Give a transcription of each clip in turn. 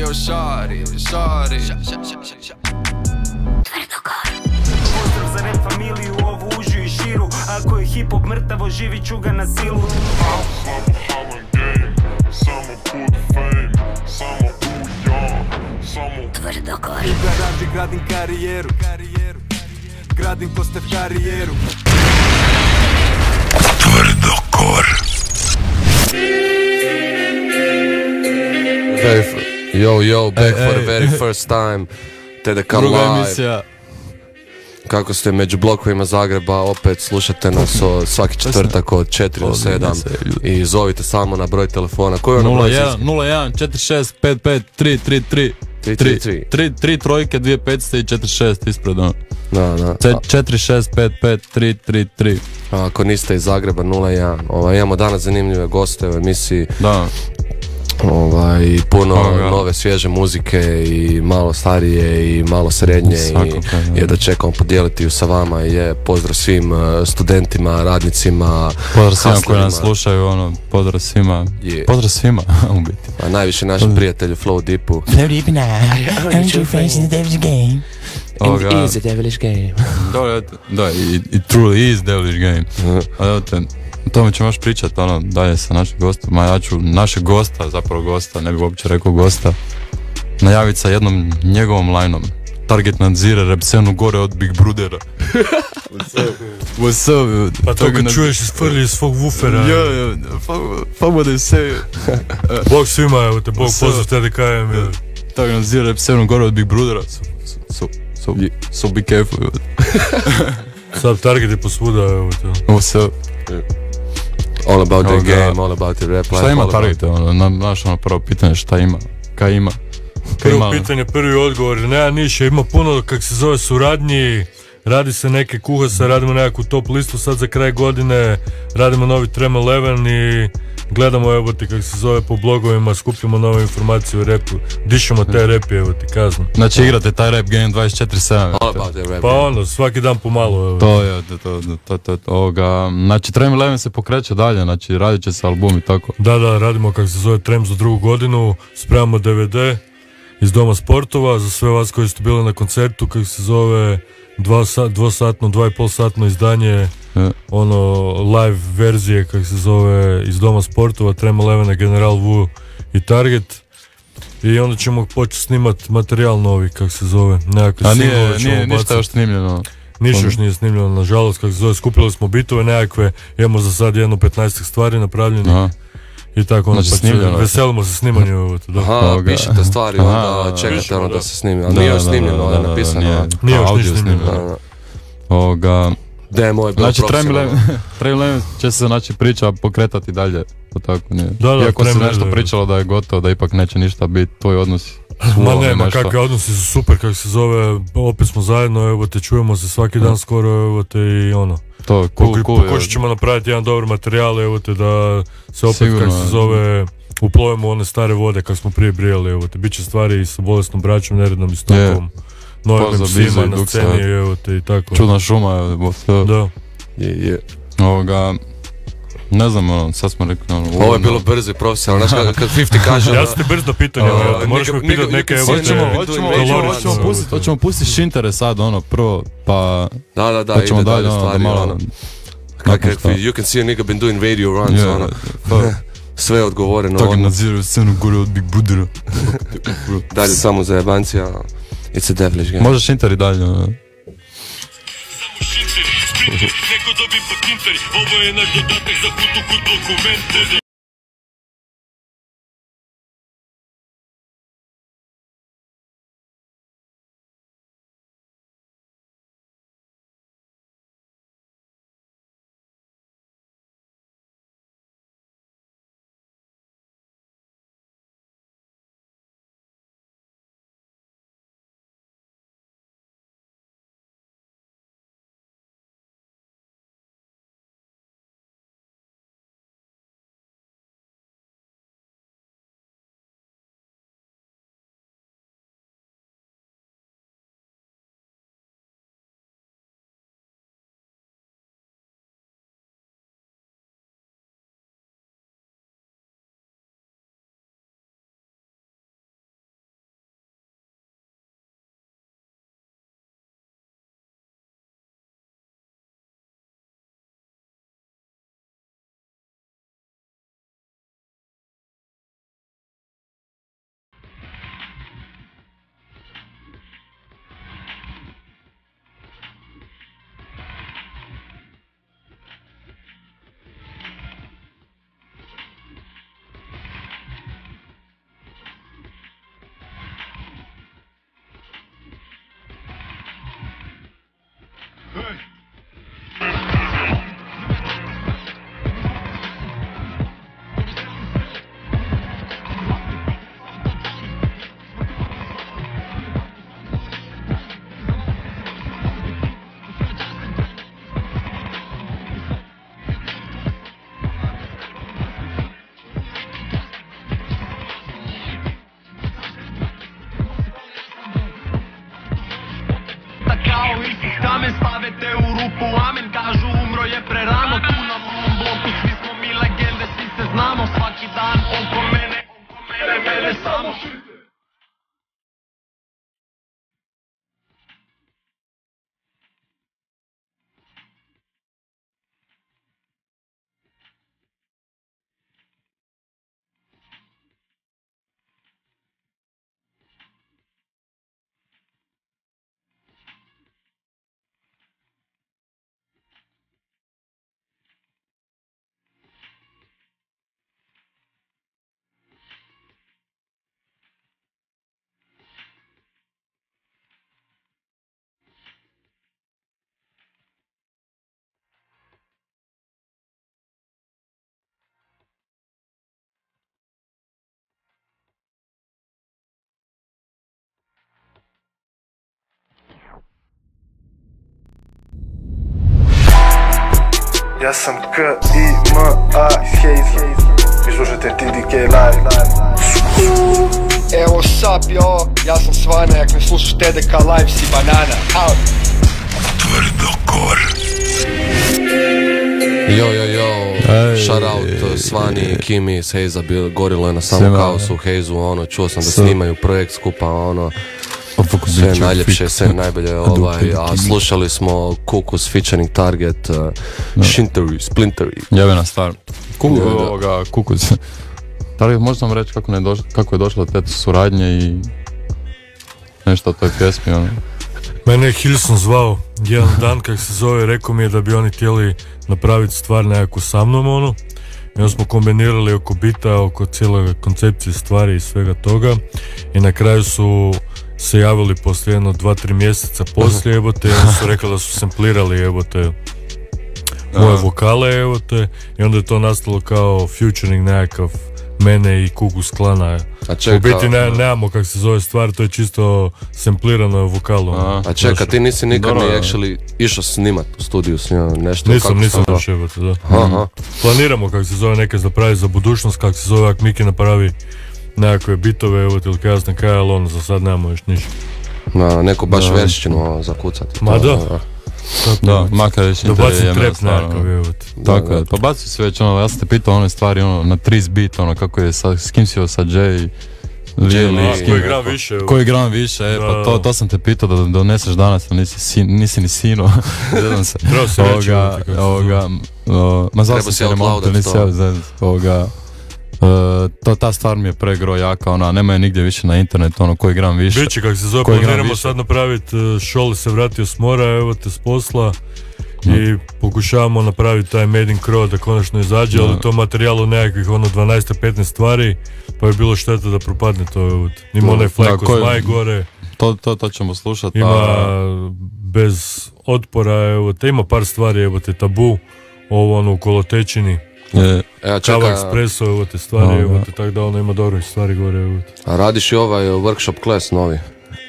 yo, shawty, shawty. Pozdrav za rap familiju, ovu užu i širu. Ako je hip hop mrtavo, živit ću ga na silu. Samo Haman game, samo put fame, samo uja, samo I garaži gradim karijeru Gradim ko ste karijeru Very f- Yo, yo, back Ej, for the very first time. TDK Druga live. emisija. Kako ste među blokovima Zagreba, opet slušate nas o svaki četvrtak od 4 do Ozbiljno 7 se, ljudi. i zovite samo na broj telefona. Koji je ono broj? 01, 01, 46, 55, 3, 3, 3. 3, 3, 3, 3 trojke, 2 500 i 46 ispred ono. Da, da. C- 4, 6, 5, 5, 3, 3, 3. A, ako niste iz Zagreba 01. Ovaj, imamo danas zanimljive goste u emisiji. Da, Ovaj, i puno Ovoga. nove svježe muzike i malo starije i malo srednje Svakako, i da. je da čekamo podijeliti ju sa vama i je pozdrav svim eh, studentima, radnicima, pozdrav svima koji nas slušaju, ono, pozdrav svima. Je. Pozdrav svima, u biti. A najviše našem prijatelju Flow Dipu. Ovoga, a devilish game. da, da, i, i truly is devilish game. A evo te, o tome ćemo još pričat, ono, dalje sa našim gostom. Ma ja ću našeg gosta, zapravo gosta, ne bih uopće rekao gosta, najavit sa jednom njegovom lajnom. Target nadzire rap scenu gore od Big Brothera. What's up? Pa to kad čuješ iz svog wufera. Ja, ja, pa, they say. Bog svima, evo te, Bog pozdrav TDKM. evo. Target nadzire rap scenu gore od Big Brothera. So, so, so, so, so be careful. Sad target je posvuda, evo te. What's up? All about the game, all about the rap life. Šta ima Target? Ono, na, naš ono prvo pitanje, šta ima? Kaj ima? Kaj Prvo ima? pitanje, prvi odgovor, nema niše, ima puno, kak se zove, suradnji, radi se neke kuhasa, radimo nekakvu top listu sad za kraj godine, radimo novi Trem 11 i gledamo, evo ti, kak se zove, po blogovima, skupljamo nove informacije o repu, dišemo te repi, evo ti, kazno. Znači igrate taj rap game 24-7. All about the rap Pa ono, svaki dan pomalo, evo. To je, to, to, to, to, to, ovoga, znači Trem 11 se pokreće dalje, znači radit će se album i tako. Da, da, radimo kak se zove Trem za drugu godinu, spremamo DVD iz Doma sportova za sve vas koji ste bili na koncertu kak se zove dva sa, dvosatno, dva i pol satno izdanje E. ono live verzije kak se zove iz Doma sportova Trem 11, General Wu i Target i onda ćemo početi snimat materijal novi kak se zove nekakve A nije, nije ništa još snimljeno. Ništa još nije snimljeno, nažalost, kako se zove, skupili smo bitove nekakve, imamo za sad jedno 15 stvari napravljenih Aha. i tako ono, Znači, pa veselimo se snimanju, da. Aha, pišete stvari, Aha, onda da, čekate ono da da. se snimi. A nije još snimljeno, ali je napisano. Nije, još audio ništa snimljeno. Ovoga, Demo je bilo znači Trem profesionalno. 11 Trem 11 će se znači priča pokretati dalje. To tako nije. Da, da, Iako se nešto 11. pričalo da je gotovo, da ipak neće ništa biti tvoj odnos. Ma ne, je ma kakvi odnosi su super, kako se zove, opet smo zajedno, evo te, čujemo se svaki dan skoro, evo te, i ono. To, cool, cool. Pokušat ćemo napraviti jedan dobar materijal, evo te, da se opet, Sigurno, kako se zove, uplovimo u one stare vode kako smo prije brijali, evo te, bit će stvari i sa bolesnom braćom, nerednom i stokom, novim Pozdrav, psima Bizo i na sceni, evo te, i tako. Čudna šuma, what's up? Da. Je, je. Ovoga, ne znam, ono, sad smo rekli, ono, Ovo je bilo brzo i profesionalno. Znaš, kad- kad 50 kaže... Ja sam ti brzo pitanje, evo te, moraš me pitat neke, evo te, Hoćemo- Hoćemo, hoćemo- hoćemo pustiti, hoćemo pustiti šintere sad, ono, prvo, pa, Da, da, da, pa ide dalje, ono, da stvari, malo, ono. što- you can see a nigga been doing radio runs, Yeah, ono. pa, Sve je odgovoreno, tako ono. nadziru scenu gore od Big Brothera. Dalje samo za jebancija. It's a devilish game. Može šinter i dalje, ono. Neko dobi po tinteri, ovo je naš dodatak za putu kod dokumente mene, Ja sam K I M A Hazel Vi slušate TDK Live. Evo sap yo, ja sam Svana, jak me slušaš TDK Live si banana. Out Jo, jo, jo, Ej. shout out uh, Svani, Kimi, Heiza, bil gorilo je na samom kaosu u Heizu, ono, čuo sam da snimaju projekt skupa, ono, sve najljepše, sve najbolje, ovaj, a slušali smo Kukus featuring Target, uh, Shintery, Splintery, Jebena stvar. Kuku, Da, da. ovoga. Da li možeš nam reći kako, ne došlo, kako je došlo do te suradnje i nešto o toj pjesmi, ono? Mene je Hilson zvao jedan dan kak se zove, rekao mi je da bi oni htjeli napraviti stvar nekako sa mnom ono. I onda smo kombinirali oko bita, oko cijele koncepcije stvari i svega toga. I na kraju su se javili poslije jedno dva, tri mjeseca poslije jebote i onda su rekli da su samplirali jebote moje Aha. vokale jebote i onda je to nastalo kao featuring nekakav mene i Kukus klana. a U čeka, biti ne, nemamo kak se zove stvar, to je čisto samplirano vokalom. Aha. a čeka, ti nisi nikad ni actually išao snimat u studiju s njom, nešto, Nisam, kako nisam jebote, da. Aha, Planiramo kako se zove neke napravi za budućnost, kako se zove ako Miki napravi nekakve bitove, evo ili kaj ja znam kaj, ali ono za sad nemamo još ništa. na neku baš Da. veršćinu ono, zakucati. Ma to, da. Tako, Da, makar reći da bacim jebena trep nekakav, evo. Tako da, je, pa baci se već ono, ja sam te pitao one stvari, ono, na 30 bit, ono, kako je sa, s kim si joj sa Jay, s kim- Koji gram više, evo. Koji gram više, e, pa Da. to, to sam te pitao da doneseš danas, nisi, sin, nisi ni sino, gledam se. Trebao si reći, Ovoga, ti se ovoga, o, ma si se ne mogu, nisi to. ja za- ovoga, to, ta stvar mi je pregro jaka, ona, nema je nigdje više na internetu, ono, koji gram više. Biće kako se zove, planiramo sad napraviti, Šoli se vratio s mora, evo te s posla. I pokušavamo napraviti taj Made in Crow da konačno izađe, Da. ali to materijalu nekakvih ono 12-15 stvari, pa je bilo šteta da propadne to. Te. Ima Da. onaj Da, flajko zmaj gore, To, to, to ćemo slušati. ima bez otpora, evo te, ima par stvari, evo te tabu, ovo ono u kolotečini, E, a kava čeka, espresso, evo te stvari, evo te, tako da ono ima dobrih stvari gore, evo te. a radiš i ovaj workshop class novi,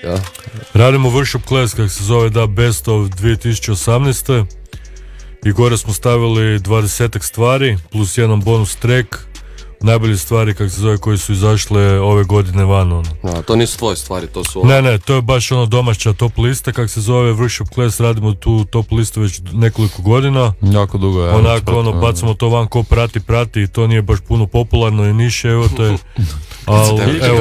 ja? Radimo workshop class kak se zove da Best of 2018. I gore smo stavili 20 stvari plus jedan bonus track. Najbolje stvari kak se zove koje su izašle ove godine van ono. A, to nisu tvoje stvari, to su... Ne, ne, to je baš ono domaća top lista kak se zove workshop class, radimo tu top listu već nekoliko godina. jako dugo je. Onako ono bacamo to van ko prati prati i to nije baš puno popularno i niše evo te. Ali evo,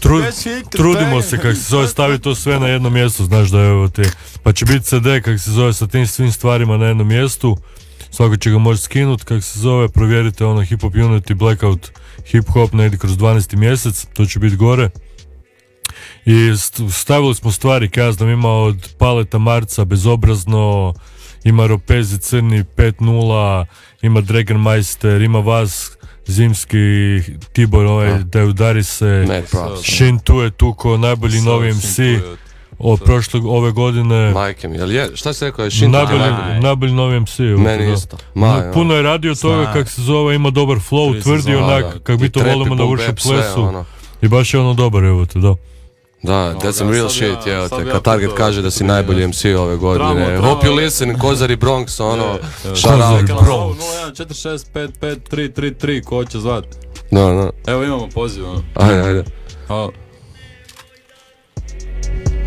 Trud, trudimo se kak se zove staviti to sve na jedno mjesto, znaš da evo te. Pa će biti CD kak se zove sa tim svim stvarima na jednom mjestu. Svako će ga moći skinut, kak se zove, provjerite ono Hip Hop Unity Blackout Hip Hop negdje kroz 12. mjesec, to će biti gore. I st- stavili smo stvari, kaj ja znam, ima od Paleta Marca, Bezobrazno, ima Ropezi Crni 5.0, ima Dragonmeister, ima Vas, Zimski, Tibor, ovaj, da udari se. Ne, props. Shin tu je tu ko najbolji novi MC od prošle ove godine. Majke mi, jel je? Šta si rekao, je Shinto Najbolji, najbolji? novi MC. Meni isto. No, puno je radio toga kak se zove, ima dobar flow, Tri tvrdi onak, da. kak mi I to volimo na sve, plesu. ono. I baš je ono dobar, evo te, da. Da, that's some real shit, ja- te, bi kad Target kaže da si najbolji MC ove godine. Tramo. Hope you listen, Kozari Bronx, ono, je. shout out. Kozari Bronx. 014655333, ko će zvat? Da, da, Evo imamo poziv, ono. ajde, ajde. Halo.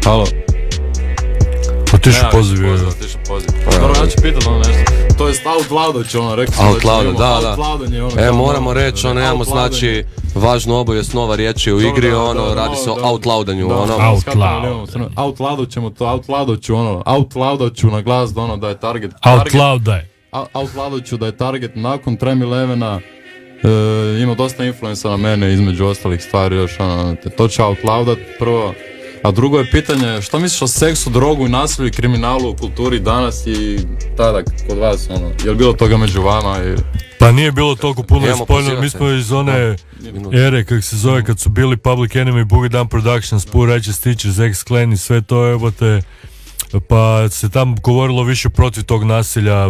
Halo. Pa Ne, poziv, je. otišao poziv. Dobro, ja ću pitat ono nešto. To jest out loudo će ono, rekao Out ćemo loud, imamo da, out da. ono, E, moramo ono, reći, ono, imamo znači važnu obavijest nova riječi u igri, ono, radi se o out loudanju, Da, ono. Out loud. loudo ćemo to, out loudo ću ono, out loudo ću na glas da ono da je target. Out target- loud daj. Out- loudo ću da je target nakon Trem Elevena e, ima dosta influensa na mene između ostalih stvari još ono, to ću out loudat prvo. A drugo je pitanje, što misliš o seksu, drogu i nasilju i kriminalu u kulturi danas i tada kod vas, ono, je li bilo toga među vama i... Pa nije bilo toliko puno Imamo ispoljeno, mi smo iz one ere, kak se zove, kad su bili Public Enemy, Boogie Down Productions, Poor Righteous Teachers, X Clan i sve to, evo te, pa se tam govorilo više protiv tog nasilja,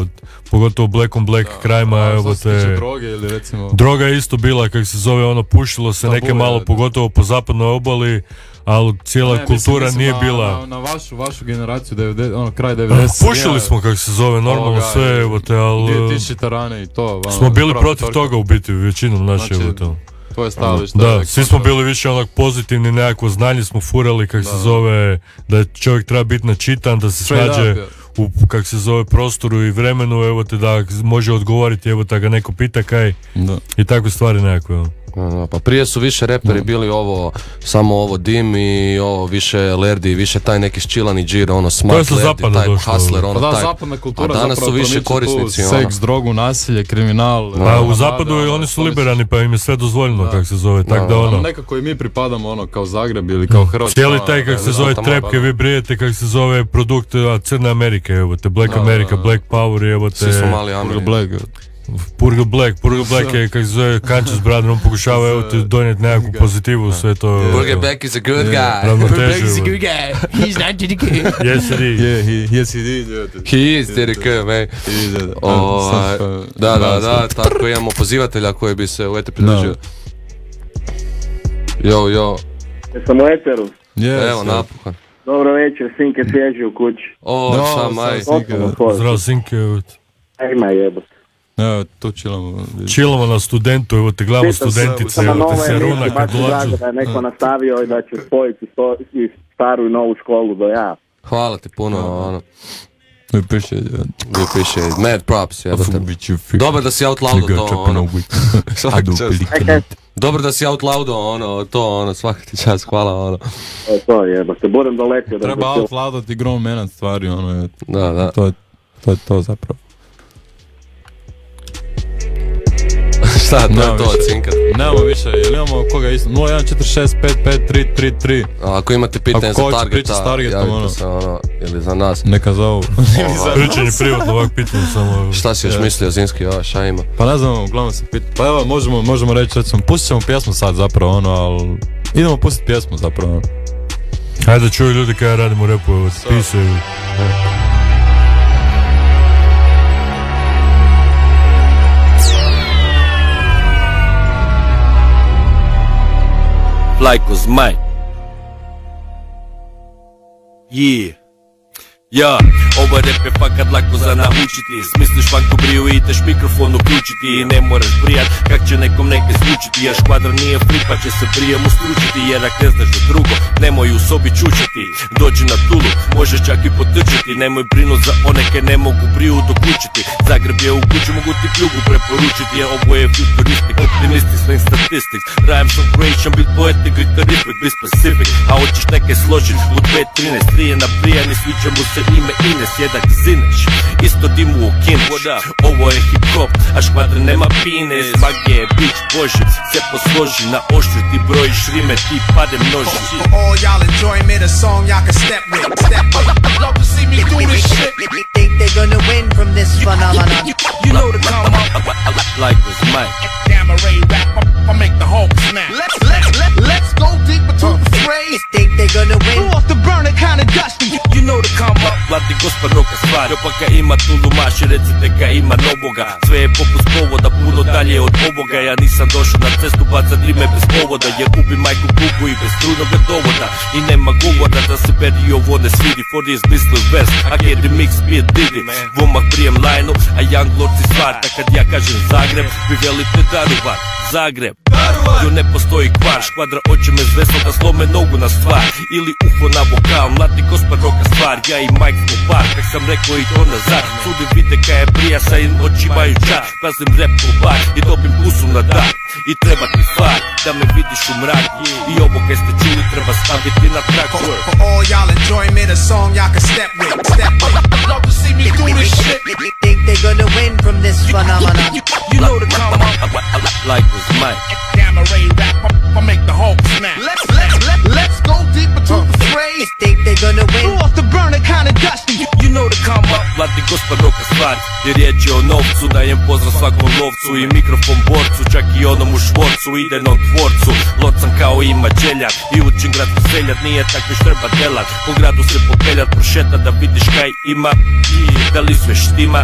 pogotovo Black on Black krajma, evo te... droge ili recimo... Droga je isto bila, kak se zove, ono, pušilo se Tabu neke malo, pogotovo po zapadnoj obali, ali cijela Ne, kultura mislim nije na- bila... Na, na vašu, vašu generaciju, 90, ono, kraj 90. Pušili smo, kako se zove, normalno Ovoga, sve, evo te, ali... 2000 tarane i to. ono, Smo bili protiv toga u biti, većinom naše, Znači, evo to. Tvoje stajalište. Da, svi smo bili više onak pozitivni, nekako znanje smo furali, kak se Da. zove, da čovjek treba biti načitan, da se snađe u, kak se zove, prostoru i vremenu, evo te da može odgovoriti, evo te ga neko pita kaj Da. i takve stvari nekako. evo. Ono, Pa prije su više reperi bili ovo, samo ovo dim i ovo više lerdi, više taj neki ščilani džir, ono smart lerdi, taj došlo. hustler, ono Pa da, taj. zapadna kultura A danas su više promiče tu korisnici, ono. Seks, drogu, nasilje, kriminal. Pa ono, u zapadu i oni su liberani, pa im je sve dozvoljeno, kak se zove, tako da ono. Nekako i mi pripadamo ono kao Zagreb ili kao Hrvatska. Cijeli taj, kak se da, zove, da, da, kak vi brijete, kak se zove, produkt a, Crne Amerike, evo te, Black Da, America, da, da. Black Power, evo te... Svi su mali Purple Ameri. Black. Purgle Black, Black je, kak se zove, Conscious Brother, on pokušava, evo te, donijeti nekakvu pozitivu, sve to... Burger Beck is a good guy. Ravnotežu. evo. guy. He's not good. Yes, it is. Yeah, he, yes he did. yeah, He is good, man. he did. Ovaj, Uh, da, da, da, tako imamo pozivatelja koji bi se u eter pridružio. Jo, jo, Jesam u eteru. Yes, evo napuhan. Dobro večer, sinke svježi u kući. O, No, šta maj. Zdravo, Sinke, evo te. Ima jebot. Evo, tu chillamo. Chillamo na studentu, evo te se, studentice, evo te se runa baš kad dođu. da je neko nastavio i da će spojiti sto, i staru i novu školu do ja. Hvala ti puno, ono, We appreciate it. we appreciate, mad props. Bit you freak. Dobro da si out loudo Nigga, to, ono. Svaki Čekaj, Dobro da si out loudo, ono, to, ono, svaki ti čas, hvala, ono. to je to jebote, budem doletio da Treba bi outlaudati grown man stvari, ono je, Da, da. to je, to je to zapravo. Šta, to je to, više. cinkat. Nemamo više, jel imamo koga isto? 014655333. A Ako imate pitanje za targeta, pričat s targetom, javite ono. se, ono, ili za nas. Neka zovu. Pričanje privatno, ovak pitanje samo... Šta si još Ja. mislio, Zinski, ova, šta ima? Pa ne znam, uglavnom se pita. Pa evo, možemo, možemo reći, recimo, pustit ćemo pjesmu sad zapravo, ono, ali... Idemo pustiti pjesmu zapravo, ono. Ajde da čuju ljudi kada ja radim u repu, evo pisaju. Like was mine. Yeah. Ja, ovo rep je fakat lako za naučiti Smisliš fanku briju i ideš mikrofon uključiti. I ne moraš brijat kak će nekom neke zvučiti. Jer škvadra nije free će se prijem ustručiti. Jer ak ne znaš za drugo, nemoj u sobi čučati. Dođi na tulu, možeš čak i potrčati. Nemoj brinut za one ke ne mogu briju dokučiti Zagreb je u kući, mogu ti kljubu preporučiti. Jer ovo je futuristik, optimistic, slang statistics. Rhymes of creation, bit poetic, guitarific, be specific. A hoćeš neke složit u 5.13 Trije na prijani, sviđa mu se ime Ines, jednak zineš Isto dimu u kineš Ovo je hip hop, a škvadra nema pine Magije je bić boži, se posloži Na oštri ti brojiš rime, ti pade množi For all y'all enjoyment, a song y'all can step with. Step with. Love to see me do this shit. Think they're gonna win from this phenomenon. You know the come up. Like was mine Gamma ray rap, I, make the Hulk snap. Let's let let let's go fray. Think they're gonna win. Blew off the burner, kinda dusty. You know the come up. Mladi gospod roka stvar Opaka ima tulu maši, recite ga ima novoga Sve je popust povoda, puno dalje od ovoga Ja nisam došao na cestu bacat rime bez povoda Jer ubi majku kugu i bez strunoga dovoda I nema govora da se beri ovo ne svidi For this business best, I get the mix beat didi Vomak prijem lajnu, a young lord si stvar Tak kad ja kažem Zagreb, vi velite Daruvar Zagreb Jo ne postoji kvar Škvadra oće me zvesno da slome nogu na stvar Ili uho na vokal Mladi gospar roka stvar Ja i Mike smo par Kak sam rekao i to nazad Sudi vide kaj je prija Sa in oči imaju čar Pazim rap u bar I dobim pusu na dar I treba ti far Da me vidiš u mrak I ovo kaj ste čuli treba staviti na trak For, for all y'all enjoyment, a song y'all can step with. Step with. Love to see me do this shit. Think they're gonna win from this phenomenon? You know the come up. Like was Mike Gamma ray rap, I make the whole snap. Let's let let let's go deeper to the fray. Think they're gonna win? Off the burner, kinda dusty. You know the come up. Mladi gospod roka stvar I riječ je o novcu Dajem pozdrav svakom lovcu I mikrofon borcu Čak i onom u švorcu Idejnom tvorcu Locan kao ima đeljak I učim grad poseljat Nije takvi štrba delat Po gradu se popeljat Prošetat da vidiš kaj ima I da li sve štima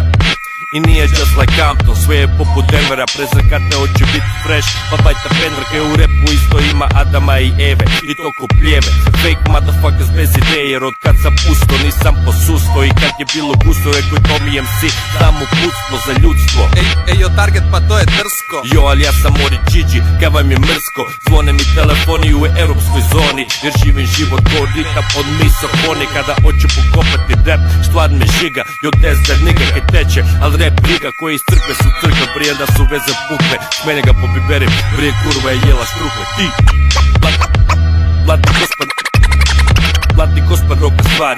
i nije just like Compton, sve je poput Denvera Prezrkate hoće biti fresh, pa bajta penvrke u repu isto ima Adama i Eve I to ko pljeve, fake motherfuckers bez ideje Jer od kad sam pusto nisam posusto. I kad je bilo gusto rekao je Tommy MC Dam mu putstvo za ljudstvo. Ej, ej, yo, target, pa to je drsko. Jo, ali ja sam Mori Gigi, kaj vam je mrsko. Zvone mi telefoni u europskoj zoni Jer živim život ko ritam od misofoni Kada hoće pokopati rap, stvar me žiga Jo, desda nigga kaj teče, al rap briga Koji iz crkve su crkve, prije da su veze pukle mene ga pobiberim, prije kurva je jela štrukle Ti, mladi gospod Mladi gospod roka stvar,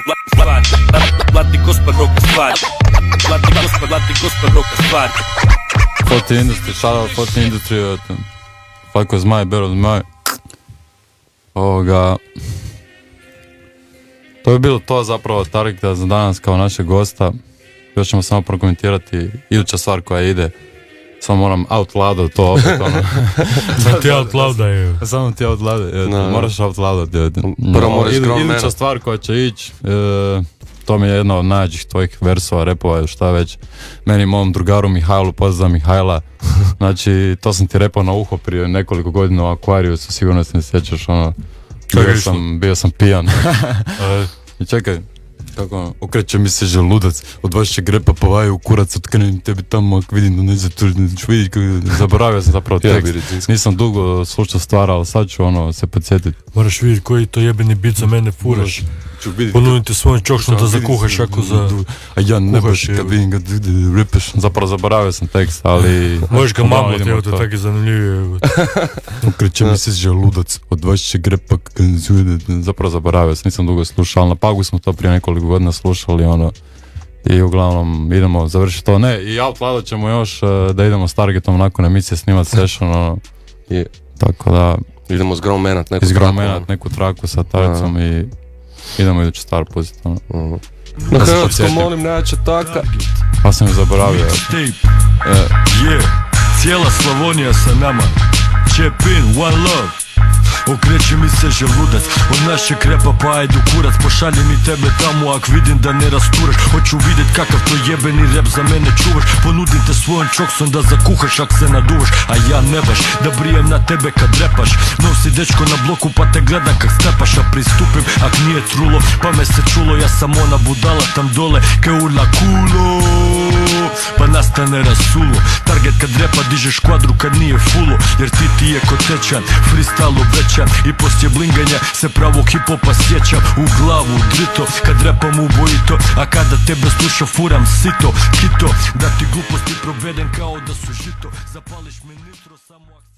Mladi gospod roka stvar Mladi gospod, mladi gospod roka stvar Foti Industry, shout out Foti Industry. Fuck was my, better than my. Ovoga... To je bilo to zapravo Tarikta za danas kao našeg gosta. Još ćemo samo prokomentirati iduća stvar koja ide. Samo moram outlaudat to opet ono. Samo ti outlauda je. Samo ti outlaudat, eto, Da. moraš outlaudat. eto. Prvo No, moraš grown Iduća stvar koja će ići, e, to mi je jedna od najjačih tvojih versova, repova ili šta već. Meni i mom drugaru Mihajlu, pozdrav Mihajla. Znači, to sam ti repao na uho prije nekoliko godina u Aquariusu, sigurno se ne sjećaš, ono, bio sam, bio sam pijan. A, I čekaj, kako ono, okreće mi se želudac, od vašeg grepa povaju u kurac, otkrenem tebi tamo, ako vidim da ne zatužim, ću vidjeti kako, zaboravio sam zapravo tekst. Nisam dugo slušao stvar, ali sad ću ono se podsjetiti. Moraš vidjeti koji to jebeni bit za mene furaš. Ću Ponuditi svojom čokšnom da zakuhaš ako za... A ja ne baš je. kad vidim ga ripeš, zapravo zaboravio sam tekst, ali... Možeš ga idemo evo to tako je zanimljivije. Okreće mi se želudac od vašeg grepa, z- zapravo zaboravio sam, nisam dugo slušao, ali na Pagu smo to prije nekoliko godina slušali, ono, i uglavnom idemo završiti to. Ne, i outlaudat ćemo još e, da idemo s Targetom nakon emisije snimat session, ono, tako da Idemo zgromenat neku izgromenat traku, neku traku sa Targecom i idemo iduću stvar pustiti, ono. ono. Na Da hrvatskom molim najjača taka. Pa sam zaboravio. Tape, je, cijela Slavonija sa nama Chip in, one love. Okreće mi se želudac. Od našeg repa pa ajde u kurac Pošalji mi tebe tamo ak vidim da ne rasturaš. Hoću vidjet kakav to jebeni rep za mene čuvaš. Ponudim te svojom čoksom da zakuhaš ak se naduvaš. A ja ne baš da brijem na tebe kad repaš. Nosi dečko na bloku pa te gledam kak stepaš. A pristupim ak nije trulo pa me se čulo. Ja sam ona budala tam dole ke urla kulo Pa nastane rasulo. Target kad repa dižeš kvadru kad nije fulo Jer ti ti je kotečan, freestyle obećan I poslije blinganja se pravog hip-hopa sjećam U glavu drito, kad repam ubojito A kada tebe sluša furam sito, hito Da ti gluposti provedem kao da su žito. Zapališ mi nitro samo